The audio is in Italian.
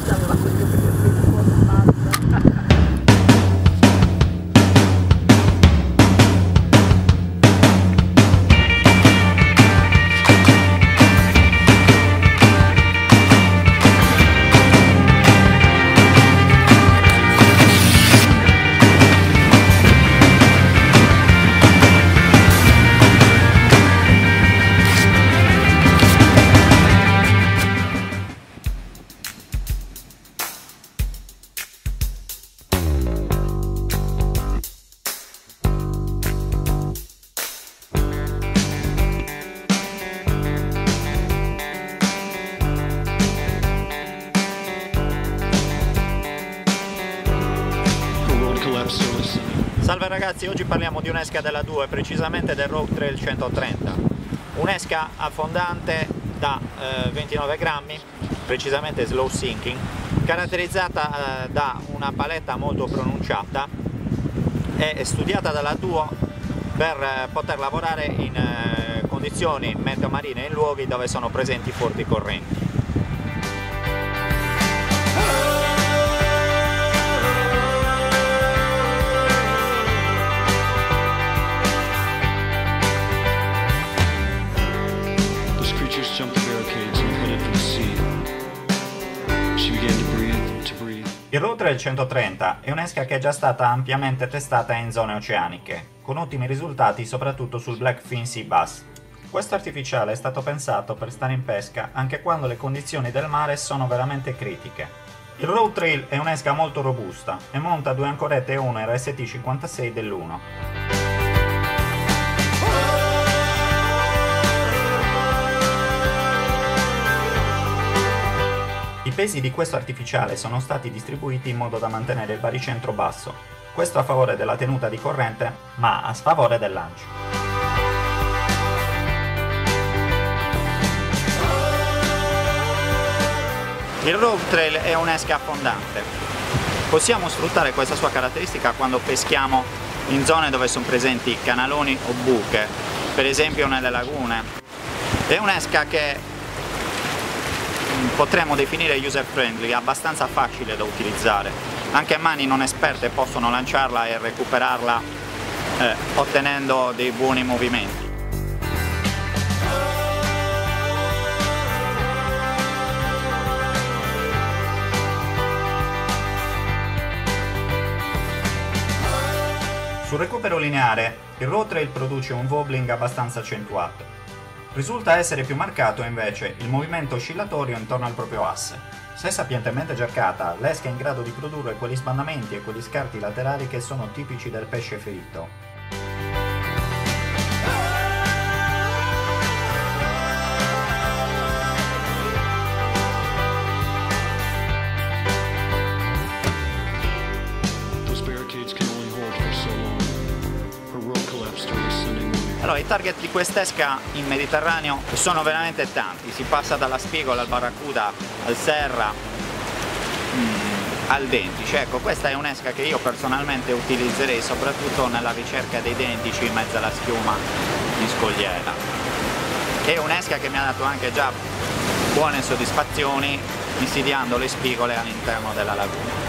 ちゃんは。Salve ragazzi, oggi parliamo di un'esca della 2, precisamente del Rogue Trail 130. Un'esca affondante da eh, 29 grammi, precisamente slow sinking, caratterizzata eh, da una paletta molto pronunciata e studiata dalla Duo per eh, poter lavorare in eh, condizioni meteo marine in luoghi dove sono presenti forti correnti. Il Router 130 è un'esca che è già stata ampiamente testata in zone oceaniche, con ottimi risultati soprattutto sul Blackfin Sea Bass. Questo artificiale è stato pensato per stare in pesca anche quando le condizioni del mare sono veramente critiche. Il Road Trail è un'esca molto robusta e monta due ancorette 1 RST56 dell'1. Pesi di questo artificiale sono stati distribuiti in modo da mantenere il baricentro basso, questo a favore della tenuta di corrente, ma a sfavore del lancio. Il Rogue Trail è un'esca affondante. Possiamo sfruttare questa sua caratteristica quando peschiamo in zone dove sono presenti canaloni o buche, per esempio nelle lagune. È un'esca che potremmo definire user friendly, abbastanza facile da utilizzare. Anche mani non esperte possono lanciarla e recuperarla eh, ottenendo dei buoni movimenti. Sul recupero lineare, il road trail produce un wobbling abbastanza accentuato. Risulta essere più marcato invece il movimento oscillatorio intorno al proprio asse. Se sapientemente cercata, l'esca è in grado di produrre quegli sbandamenti e quegli scarti laterali che sono tipici del pesce ferito. Allora, i target di quest'esca in Mediterraneo sono veramente tanti, si passa dalla spigola al barracuda, al serra, mm, al dentice. Ecco, questa è un'esca che io personalmente utilizzerei soprattutto nella ricerca dei dentici in mezzo alla schiuma di scogliera. È un'esca che mi ha dato anche già buone soddisfazioni insidiando le spigole all'interno della laguna.